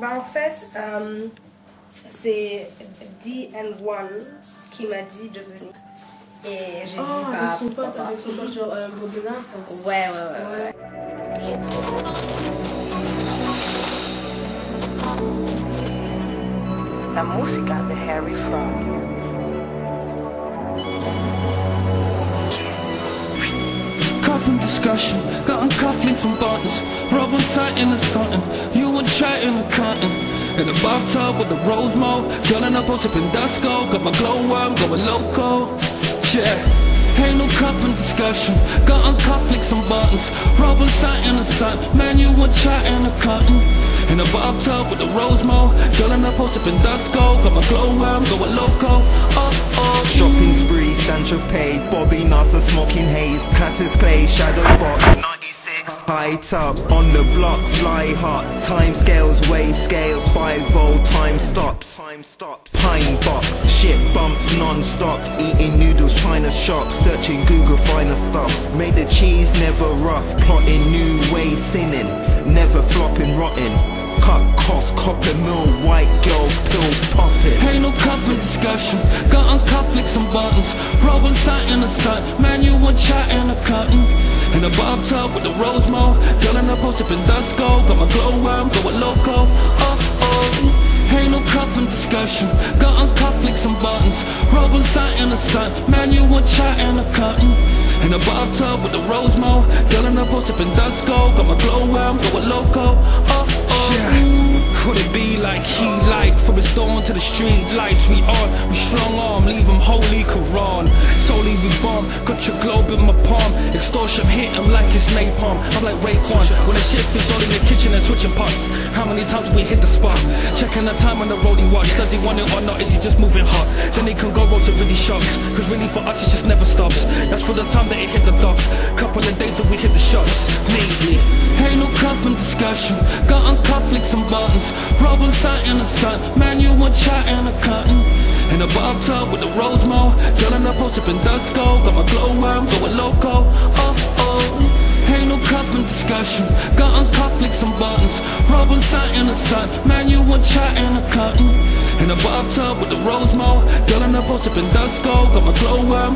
Bah en fait, euh, c'est D&1 qui m'a dit de venir. Et j'ai Oh, dit ah, bah avec son pote, pourquoi pas. avec son pote, genre euh, Bobina, ça. Ouais, ouais, ouais. ouais. La música de Harry Fraud. Coffin discussion, got on cufflinks and buttons. Rob on sighting or something. Were chatting or cutting. In the bathtub with the rose mold. In a post up in Dusko. Got my glow worm going loco. Yeah. Ain't no cuffin discussion. Got on cufflinks and buttons. Rob on sighting or something. Man, you were chatting or cutting. In the bathtub with the rose mold. Girl in a post up in Dusko. Got my glow worm going loco. Oh, oh. Shopping spree, Sancho Pay, Bobby Narsa smoking haze, Cassius Clay, Shadow Box, 96, high top, on the block, fly hot, time scales, weigh scales, 5 volt, time stops, time stops, pine box, shit bumps non-stop, eating noodles, China shop, searching Google, find the stuff, made the cheese never rough, plotting new ways, sinning, never flopping, rotten, cut cost, white girl, pill. Ain't no cuffing discussion. Got on cufflinks and buttons. Robin sight in the sun. Man, you want chat and a cutting. In a bob tub with the rose mold. Girl in a post up in Dusko. Got my glow worm going loco. Oh, oh. Ain't no cuffing discussion. Got on cufflinks and buttons. Robin sight in the sun. Man, you want chat and a cutting. In a bob tub with the rose mold. Girl in a post up in Dusko. Got my glow worm going loco. Oh, like he like. From his dawn to the street lights we on. We strong arm, leave him holy Quran. Solely we bomb, got your globe in my palm. Extortion hit him like it's napalm. I'm like Raekwon When the shift is all in the kitchen and switching pots How many times we hit the spot? Checking the time on the rolling watch. Does he want it or not, is he just moving hot? Then he can go roll to really shops Cause really for us it just never stops. That's for the time that it hit the docks Couple of days that we hit the shots. Maybe No cuffing discussion. Got on cufflinks and buttons. Robin sight in the sun. Man, you want chat and a cutting. In a bob tub with the rose a post up in Dusko. Got my glow worm going loco. Oh, oh. Ain't no cuffing discussion. Got on cufflinks and buttons. Robin sight in the sun. Man, you want chat and a cutting. In a bob tub with the rose a post up in Dusko. Got my glow worm